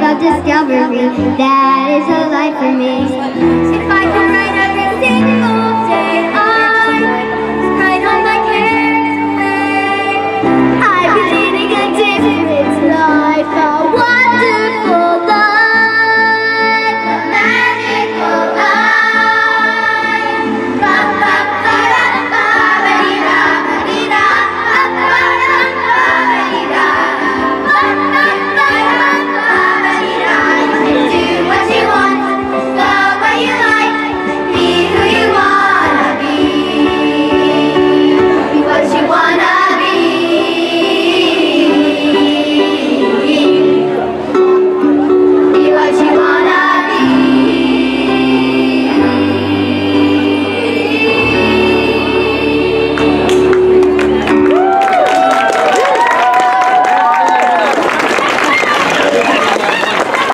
discovery. That is a life for me. If I could write every single.